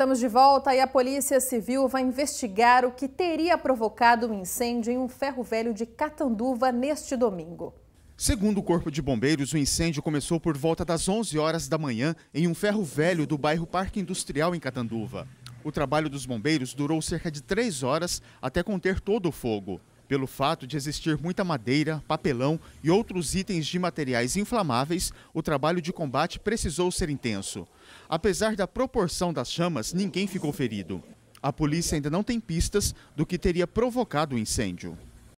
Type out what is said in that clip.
Estamos de volta e a Polícia Civil vai investigar o que teria provocado um incêndio em um ferro velho de Catanduva neste domingo. Segundo o Corpo de Bombeiros, o incêndio começou por volta das 11 horas da manhã em um ferro velho do bairro Parque Industrial em Catanduva. O trabalho dos bombeiros durou cerca de três horas até conter todo o fogo. Pelo fato de existir muita madeira, papelão e outros itens de materiais inflamáveis, o trabalho de combate precisou ser intenso. Apesar da proporção das chamas, ninguém ficou ferido. A polícia ainda não tem pistas do que teria provocado o incêndio.